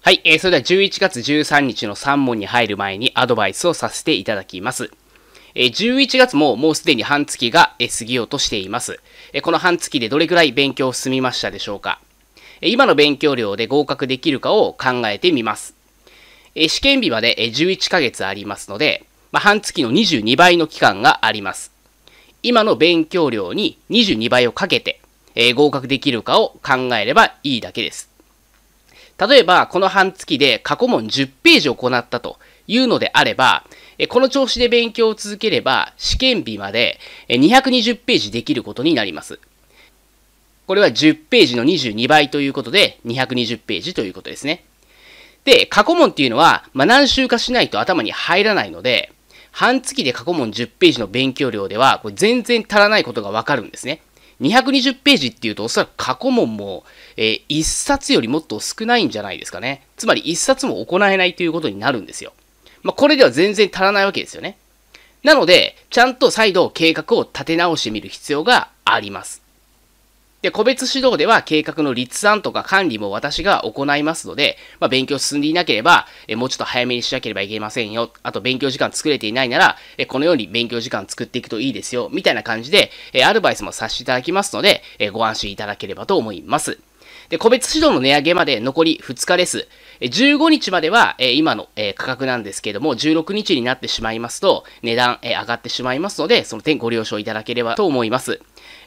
はい、えー、それでは11月13日の3問に入る前にアドバイスをさせていただきます。えー、11月ももうすでに半月が過ぎようとしています。えー、この半月でどれくらい勉強を進みましたでしょうか今の勉強量で合格できるかを考えてみます。試験日まで11ヶ月ありますので、まあ、半月の22倍の期間があります。今の勉強量に22倍をかけて、え合格できるかを考えればいいだけです。例えば、この半月で過去問10ページ行ったというのであれば、この調子で勉強を続ければ、試験日まで220ページできることになります。これは10ページの22倍ということで、220ページということですね。で、過去問っていうのは、まあ、何週かしないと頭に入らないので、半月で過去問10ページの勉強量では、これ全然足らないことがわかるんですね。220ページっていうと、おそらく過去問も、えー、1冊よりもっと少ないんじゃないですかね。つまり1冊も行えないということになるんですよ。まあ、これでは全然足らないわけですよね。なので、ちゃんと再度計画を立て直してみる必要があります。で、個別指導では計画の立案とか管理も私が行いますので、まあ、勉強進んでいなければ、えもうちょっと早めにしなければいけませんよ。あと、勉強時間作れていないなら、えこのように勉強時間作っていくといいですよ。みたいな感じで、えアドバイスもさせていただきますので、えご安心いただければと思います。で、個別指導の値上げまで残り2日です。15日までは、え今の、え価格なんですけども、16日になってしまいますと、値段、え上がってしまいますので、その点ご了承いただければと思います。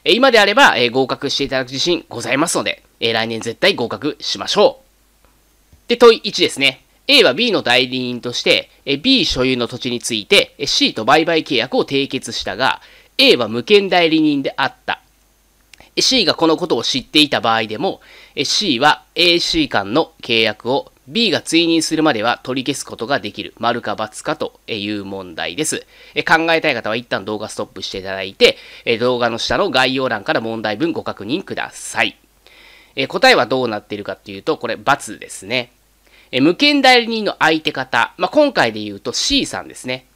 え今であれば、え合格していただく自信ございますので、え来年絶対合格しましょう。で、問い1ですね。A は B の代理人として、B 所有の土地について C と売買契約を締結したが、A は無権代理人であった。C がこのことを知っていた場合でも、C は AC 間の契約を B が追認するまでは取り消すことができる。丸か×かという問題です。考えたい方は一旦動画ストップしていただいて、動画の下の概要欄から問題文ご確認ください。答えはどうなっているかっていうと、これ×ですね。無権代理人の相手方、まあ、今回で言うと C さんですね。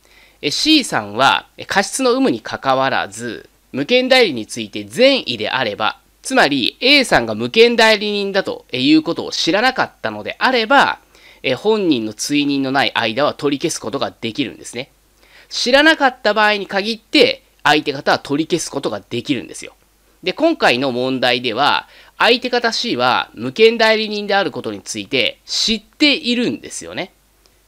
C さんは過失の有無にかかわらず、無権代理について善意であれば、つまり A さんが無権代理人だということを知らなかったのであれば、え本人の追認のない間は取り消すことができるんですね。知らなかった場合に限って、相手方は取り消すことができるんですよ。で、今回の問題では、相手方 C は無権代理人であることについて知っているんですよね。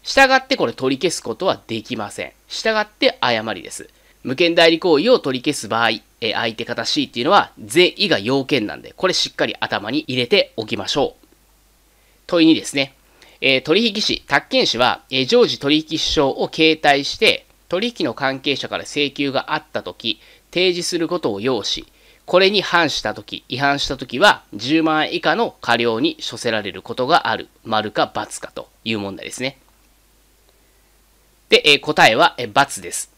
従ってこれ取り消すことはできません。従って誤りです。無権代理行為を取り消す場合、え相手方 C っていうのは税意が要件なんで、これしっかり頭に入れておきましょう。問い2ですね。え取引士、宅建士は、え常時取引証を携帯して、取引の関係者から請求があったとき、提示することを要し、これに反したとき、違反したときは、10万円以下の過料に処せられることがある。丸か×かという問題ですね。で、え答えは、え×です。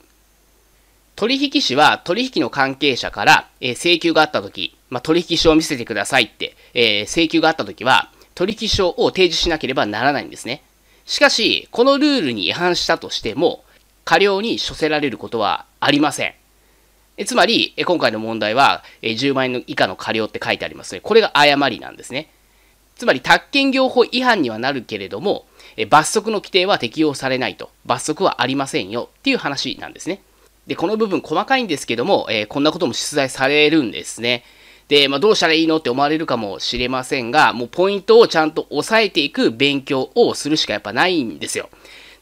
取引士は取引の関係者から、え請求があったとき、まあ、取引書を見せてくださいって、え請求があったときは、取引書を提示しなければならないんですね。しかし、このルールに違反したとしても、過料に処せられることはありません。えつまり、え今回の問題は、え10万円以下の過料って書いてありますね。これが誤りなんですね。つまり、宅建業法違反にはなるけれども、え罰則の規定は適用されないと。罰則はありませんよっていう話なんですね。で、この部分細かいんですけども、えー、こんなことも出題されるんですね。で、まあ、どうしたらいいのって思われるかもしれませんが、もうポイントをちゃんと押さえていく勉強をするしかやっぱないんですよ。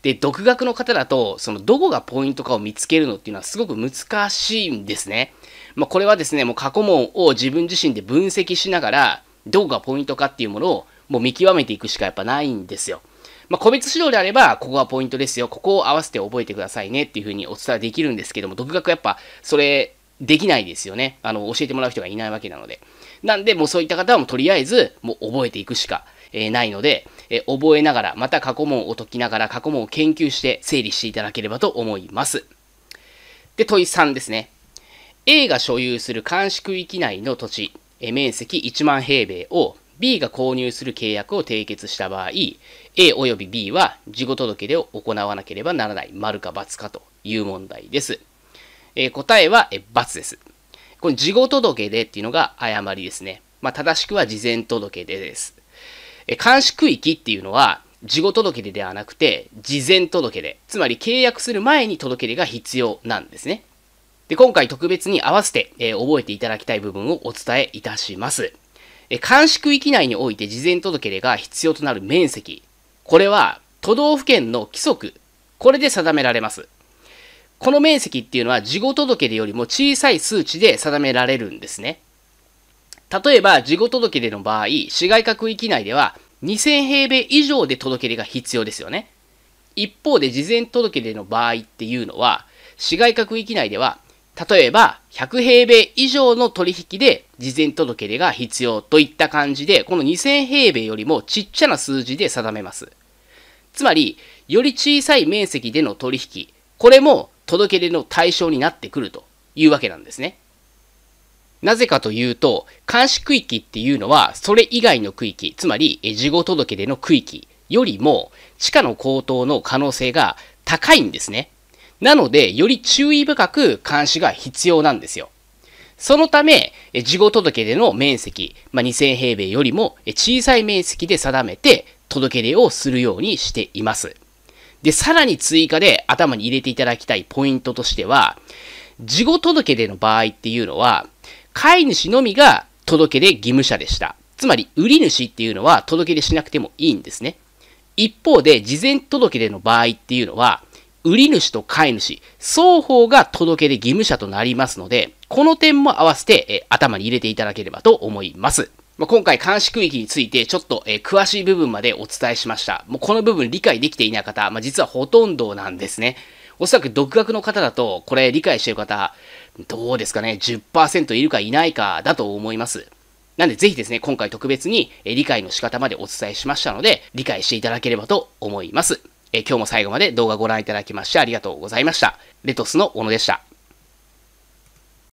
で、独学の方だと、そのどこがポイントかを見つけるのっていうのはすごく難しいんですね。まあ、これはですね、もう過去問を自分自身で分析しながら、どこがポイントかっていうものをもう見極めていくしかやっぱないんですよ。まあ、個別指導であれば、ここがポイントですよ。ここを合わせて覚えてくださいねっていうふうにお伝えできるんですけども、独学やっぱ、それ、できないですよね。あの、教えてもらう人がいないわけなので。なんで、もうそういった方はもうとりあえず、もう覚えていくしか、えー、ないので、えー、覚えながら、また過去問を解きながら、過去問を研究して整理していただければと思います。で、問い3ですね。A が所有する監視区域内の土地、え面積1万平米を B が購入する契約を締結した場合、A および B は事後届出を行わなければならない、丸か×かという問題です。えー、答えは、え×です。この事後届出っていうのが誤りですね。まあ、正しくは事前届出です。え監視区域っていうのは、事後届出ではなくて、事前届出。つまり契約する前に届け出が必要なんですね。で、今回特別に合わせて、えー、覚えていただきたい部分をお伝えいたします。え、監視区域内において事前届出が必要となる面積。これは、都道府県の規則。これで定められます。この面積っていうのは事後届出よりも小さい数値で定められるんですね。例えば、事後届出の場合、市街化区域内では2000平米以上で届け出が必要ですよね。一方で事前届出の場合っていうのは、市街化区域内では、例えば100平米以上の取引で事前届出が必要といった感じで、この2000平米よりもちっちゃな数字で定めます。つまり、より小さい面積での取引、これも届け出の対象になってくるというわけなんですね。なぜかというと、監視区域っていうのは、それ以外の区域、つまり、事後届出の区域よりも、地価の高騰の可能性が高いんですね。なので、より注意深く監視が必要なんですよ。そのため、事後届出の面積、まあ、2000平米よりも小さい面積で定めて、届け出をするようにしています。で、さらに追加で頭に入れていただきたいポイントとしては、事後届出の場合っていうのは、飼い主のみが届け出義務者でした。つまり、売り主っていうのは届け出しなくてもいいんですね。一方で、事前届出の場合っていうのは、売り主と飼い主、双方が届け出義務者となりますので、この点も合わせて、え頭に入れていただければと思います。ま、今回監視区域についてちょっと、え詳しい部分までお伝えしました。もうこの部分理解できていない方、まあ、実はほとんどなんですね。おそらく独学の方だと、これ理解している方、どうですかね、10%いるかいないかだと思います。なんでぜひですね、今回特別に理解の仕方までお伝えしましたので、理解していただければと思います。え今日も最後まで動画ご覧いただきましてありがとうございました。レトスの小野でした。